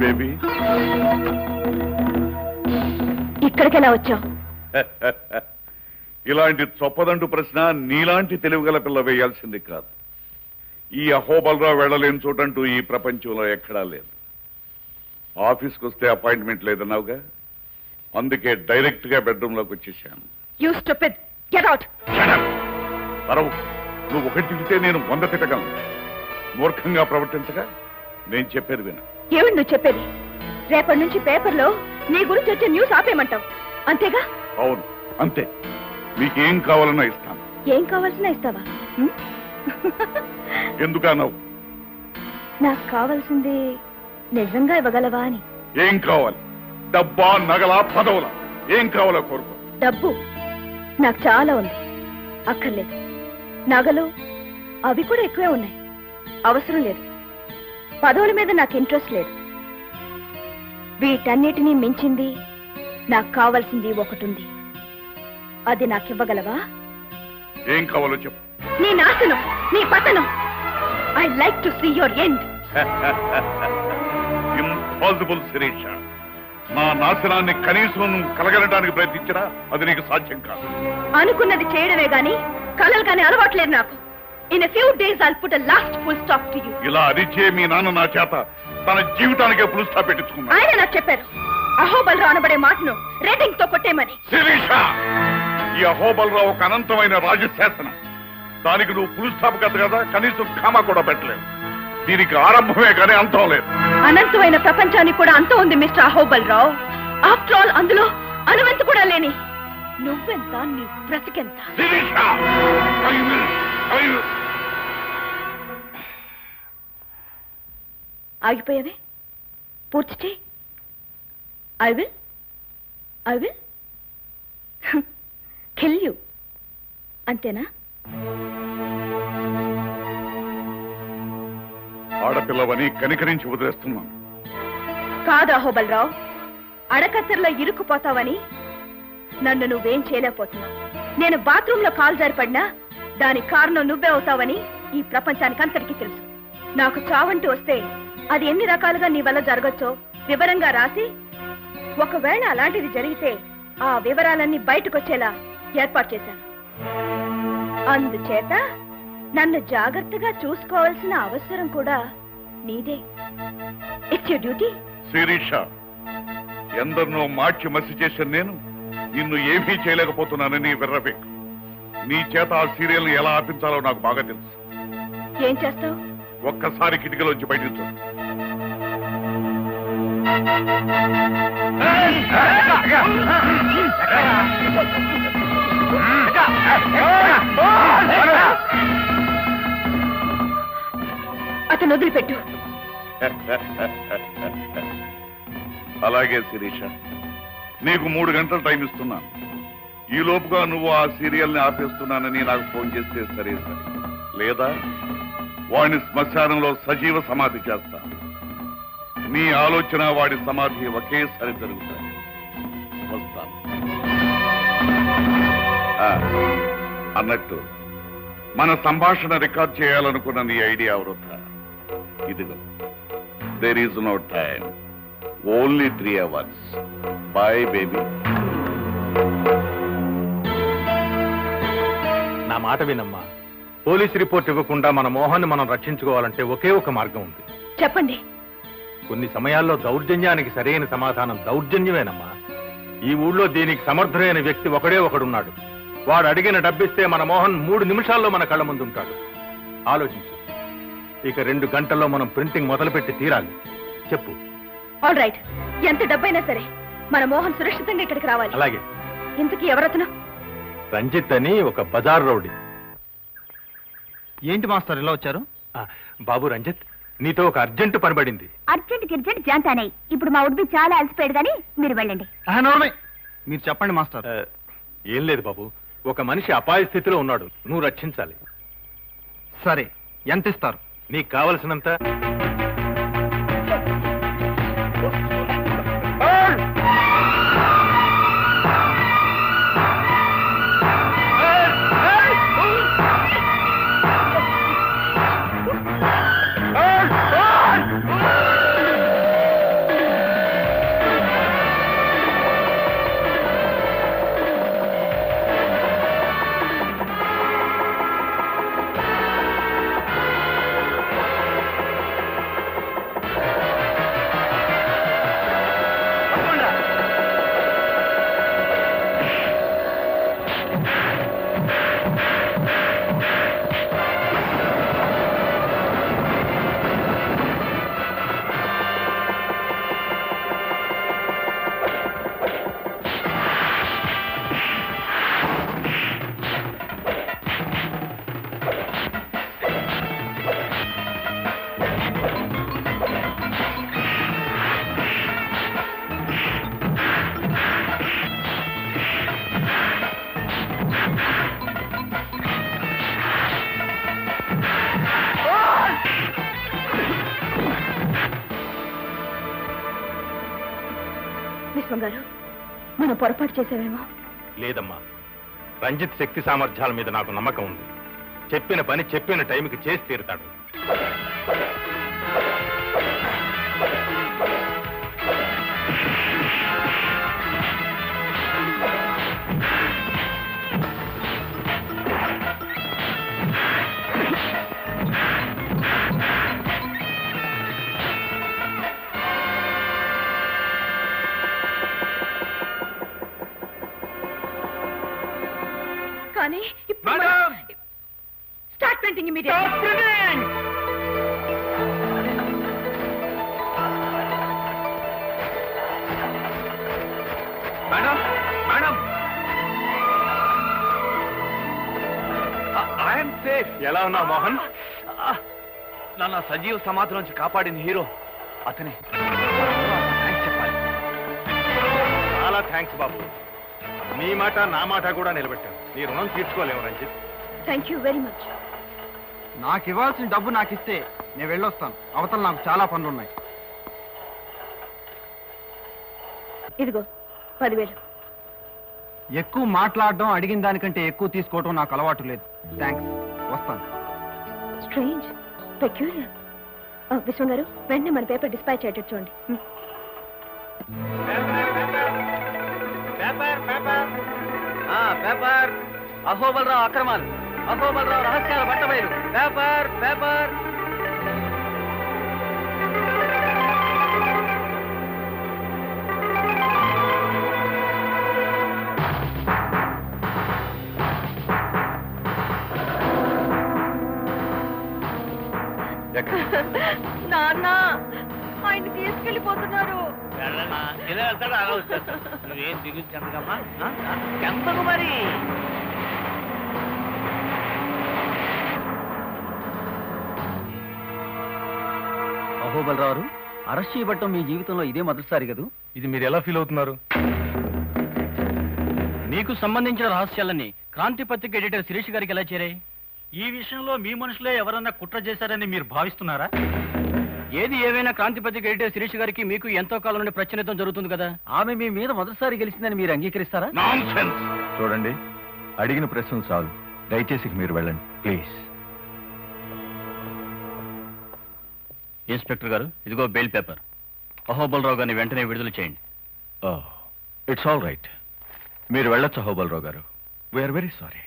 Baby ఇక్కడికెలా వచ్చావు. ఇలాంటి చొప్పదంటు ప్రశ్న నీలాంటి తెలివిగల పిల్ల వేయాల్సింది కాదు. ఈ అహోబలరావు వెళ్ళలేని చోటంటూ ఈ ప్రపంచంలో ఎక్కడా లేదు. ఆఫీస్కి వస్తే అపాయింట్మెంట్ లేదన్నావుగా? అందుకే డైరెక్ట్గా బెడ్రూమ్లోకి వచ్చేసాను పరవు. నువ్వు ఒకటి తింటే నేను వంద తిట్టగలను. మూర్ఖంగా ప్రవర్తించగా నేను చెప్పేది విను. ఏమిటి నువ్వు చెప్పేది? రేపటి నుంచి పేపర్లో నీ గురించి వచ్చే న్యూస్ ఆపేయమంటావు. అంతేగా? అవును అంతే. మీకేం కావాలన్నా ఇస్తాను. ఏం కావాల్సిన ఇస్తావా? ఎందుకన్నావు నాకు కావాల్సింది నిజంగా ఇవ్వగలవా అని. ఏం కావాలి? డబ్బా నగల పదవుల? ఏం కావాలో కోరుకో. డబ్బు నాకు చాలా ఉంది. అక్కర్లేదు. నగలు అవి కూడా ఎక్కువే ఉన్నాయి. అవసరం లేదు. పదవుల మీద నాకు ఇంట్రెస్ట్ లేదు. వీటన్నిటినీ మించింది నాకు కావాల్సింది ఒకటి ఉంది అది నాకు ఇవ్వగలవా ఏం కావాలో చెప్పు. నీ నాశనం నీ పతనం. I like to see your end impossible Sirisha నా నాశనాన్ని కనీసం నువ్వు కలగలడానికి ప్రయత్నించినా అది నీకు సాధ్యం కాదు. అనుకున్నది చేయడమే గాని కలలు గాని అలవాట్లేదు నాకు. In few days I'll put last full stop to you ఇలా అరిచే మీ నాన్న నా చేత తన జీవితానికే పులు స్టాప్ పెట్టించుకున్నా ఆయన నాకు చెప్పారు. అహోబలరావు అనబడే మాటను రేటింగ్తో కొట్టేమని శిరీష! ఈ అహోబలరావు ఒక అనంతమైన రాజశాసనం. దానికి నువ్వు పులు స్టాప్ కదా కదా కనీసం కామా కూడా పెట్టలేవు. దీనికి ఆరంభమే కానీ అంతం లేదు. అనంతమైన ప్రపంచానికి కూడా అంత ఉంది మిస్టర్ అహోబలరావు. ఆఫ్టర్ ఆల్ అందులో అనువంత కూడా లేని నువ్వెంత నీ బ్రతికెంత? Sirisha! I will- I will- ఆగిపోయావే? పూర్తి చేయి. I will I will kill you అంతేనా? ఆడపిల్లవని కనికరించి వదిలేస్తున్నాను. కాదు అహోబలరావు అడకత్తెరలో ఇరుక్కుపోతావని నన్ను నువ్వేం చేయలేకపోతున్నావు. నేను బాత్రూంలో కాలు జారిపడినా దానికి కారణం నువ్వే అవుతావని ఈ ప్రపంచానికి అంతటికీ తెలుసు. నాకు చావంటూ వస్తే అది ఎన్ని రకాలుగా నీ వల్ల జరగచ్చో వివరంగా రాసి ఒకవేళ అలాంటిది జరిగితే ఆ వివరాలన్నీ బయటకొచ్చేలా ఏర్పాటు చేశాను. అందుచేత నన్ను జాగ్రత్తగా చూసుకోవాల్సిన అవసరం కూడా నీదే. ఇట్స్ యూ డ్యూటీ శిరీష ఎందరినో మార్చి మసి చేసిన నేను. నిన్ను ఏమీ చేయలేకపోతున్నానని విర్రబేకు నీ చేత ఆ సీరియల్ ఎలా ఆపించాలో నాకు బాగా తెలుసు. ఏం చేస్తావు? ఒక్కసారి కిటికీలోంచి బయటికి అతను వదిలిపెట్టు. అలాగే శిరీష నీకు మూడు గంటలు టైం ఇస్తున్నాను ఈ లోపుగా నువ్వు ఆ సీరియల్ని ఆపేస్తున్నానని నాకు ఫోన్ చేస్తే సరే సరే. లేదా వాడిని శ్మశానంలో సజీవ సమాధి చేస్తా. నీ ఆలోచన వాడి సమాధి ఒకేసారి జరుగుతాయి. వస్తాను. ఆ, అన్నట్టు మన సంభాషణ రికార్డ్ చేయాలనుకున్న నీ ఐడియా వృధా. ఇదిగో there is no time only three hours bye baby నా మాట వినమ్మా. పోలీస్ రిపోర్ట్ ఇవ్వకుండా మన మోహన్ మనం రక్షించుకోవాలంటే ఒకే ఒక మార్గం ఉంది. చెప్పండి. కొన్ని సమయాల్లో దౌర్జన్యానికి సరైన సమాధానం దౌర్జన్యమేనమ్మా. ఈ ఊళ్ళో దీనికి సమర్థుడైన వ్యక్తి ఒకడే ఒకడున్నాడు. వాడు అడిగిన డబ్బిస్తే మన మోహన్ మూడు నిమిషాల్లో మన కళ్ళ ముందు ఉంటాడు ఆలోచించు. ఇక రెండు గంటల్లో మనం ప్రింటింగ్ మొదలుపెట్టి తీరాలి. చెప్పు. All right. ఎంత డబ్బైనా సరే మన మోహన్ సురక్షితంగా ఇక్కడికి రావాలి. అలాగే. ఇంతకీ ఎవరతను? రంజిత్ అని ఒక బజార్ రౌడీ. ఏంటి మాస్టర్ ఇలా వచ్చారు? బాబు రంజిత్ నీతో ఒక అర్జెంటు పనిపడింది అర్జెంట్ గిర్జెంట్ జాంతానాయి ఇప్పుడు మా ఉడిపి చాలా అలసిపోయాడు కానీ మీరు వెళ్ళండి. మీరు చెప్పండి మాస్టర్. ఏం లేదు బాబు. ఒక మనిషి అపాయ స్థితిలో ఉన్నాడు. నువ్వు రక్షించాలి. సరే ఎంత ఇస్తారు? నీకు కావలసినంత విశ్వం గారు మనం పొరపాటు చేసామేమో లేదమ్మా. రంజిత్ శక్తి సామర్థ్యాల మీద నాకు నమ్మకం ఉంది. చెప్పిన పని చెప్పిన టైంకి చేసి తీరుతాడు. Printing immediate madam madam! I'm safe ఎలా ఉన్నావు మోహన్? నన్ను సజీవ సమాధి నుంచి కాపాడిన హీరో అతనే. థాంక్స్ చెప్పాలి. చాలా థ్యాంక్స్ బాబు. నీ మాట నా మాట కూడా నిలబెట్టాను నీ రుణం తీర్చుకోలేము Ranjith. Thank you very much నాకు ఇవ్వాల్సిన డబ్బు నాకు ఇస్తే నేను వెళ్ళొస్తాను. అవతల నాకు చాలా పనులు ఉన్నాయి ఇదిగో పదివేలు. ఎక్కువ మాట్లాడడం అడిగిన దానికంటే ఎక్కువ తీసుకోవడం నాకు అలవాటు లేదు. థ్యాంక్స్ వస్తాను. స్ట్రేంజ్ పెక్యూరియర్ విశ్వం గారు వెంటనే మన పేపర్ డిస్పాచ్ అయ్యేటట్టు చూడండి. Paper paper. పేపర్. అహోబలరావు అక్రమాలు. అహోబలరావు రహస్యాల బట్టబయలు. పేపర్ పేపర్ నాన్న ఆయన తీసుకెళ్ళిపోతున్నారు. ఇలా వెళ్తాడు అలా వచ్చేస్తాడు నువ్వేం దిగులు చెందకమ్మా? చెందకు మరి. అహోబలరావు అరెస్ట్ చేయబట్టం మీ జీవితంలో ఇదే మొదటిసారి కదూ? ఇది మీరు ఎలా ఫీల్ అవుతున్నారు? మీకు సంబంధించిన రహస్యాలన్నీ క్రాంతి పత్రిక ఎడిటర్ శిరీష్ గారికి ఎలా చేరాయి? ఈ విషయంలో మీ మనుషులే ఎవరన్నా కుట్ర చేశారని మీరు భావిస్తున్నారా? ఏది ఏమైనా క్రాంతి పత్రిక ఎడిటర్ శిరీష్ గారికి మీకు ఎంతో కాలం నుండి ప్రచురితం జరుగుతుంది కదా? ఆమె మీ మీద మొదటిసారి గెలిచిందని మీరు అంగీకరిస్తారా? చూడండి అడిగిన ప్రశ్నలు చాలు. దయచేసి మీరు వెళ్ళండి ప్లీజ్. ఇన్స్పెక్టర్ గారు ఇదిగో బెయిల్ పేపర్. అహోబలరావు గారిని వెంటనే విడుదల చేయండి. It's all right. మీరు వెళ్ళొచ్చు Hobalrao garu. We're very sorry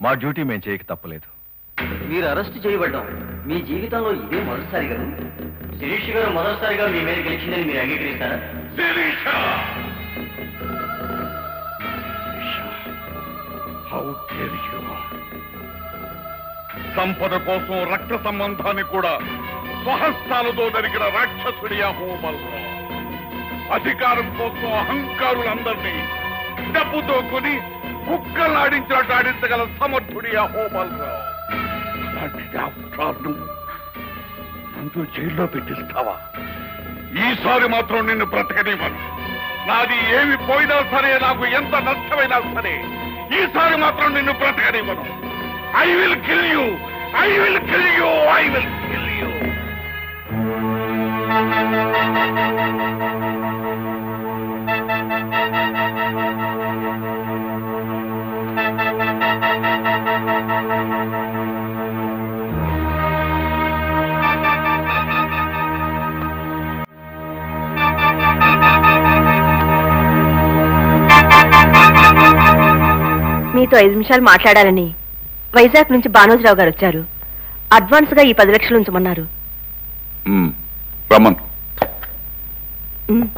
మా డ్యూటీ మేము చేయక తప్పలేదు. మీరు అరెస్ట్ చేయబడ్డాం. మీ జీవితంలో ఇదే మొదటిసారి కదా. శిరీష్ గారు మొదటిసారిగా మీ మీద గెలిచిందని మీరు అంగీకరిస్తారా? శిరీష! హౌ డేర్ యు సంపద కోసం రక్త సంబంధాన్ని కూడా స్వహస్తాలతో నరికిన రాక్షసుడి అహోబలరావు అధికారం కోసం అహంకారులందరినీ డబ్బుతో కొని కుక్కలాడించినట్టు ఆడించగల సమర్థుడి అహోబలరావు ముందు జైల్లో పెట్టిస్తావా? ఈసారి మాత్రం నిన్ను బ్రతకనివ్వను. నాది ఏమి పోయినా సరే నాకు ఎంత నష్టమైనా సరే ఈసారి మాత్రం నిన్ను బ్రతకనివ్వను. I will kill you! I will kill you! I will మీతో ఐదు నిమిషాలు మాట్లాడాలని వైజాగ్ నుంచి బానోజరావు గారు వచ్చారు. అడ్వాన్స్గా ఈ పది లక్షలు ఉంచమన్నారు. రమన్ ఉమ్.